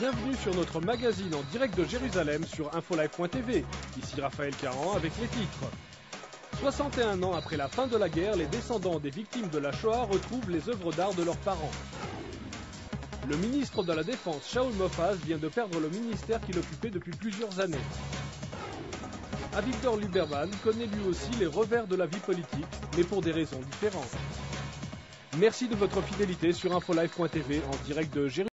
Bienvenue sur notre magazine en direct de Jérusalem sur infolive.tv. Ici Raphaël Caran avec les titres. 61 ans après la fin de la guerre, les descendants des victimes de la Shoah retrouvent les œuvres d'art de leurs parents. Le ministre de la Défense, Shaul Mofaz, vient de perdre le ministère qu'il occupait depuis plusieurs années. Avigdor Lieberman connaît lui aussi les revers de la vie politique, mais pour des raisons différentes. Merci de votre fidélité sur infolive.tv en direct de Jérusalem.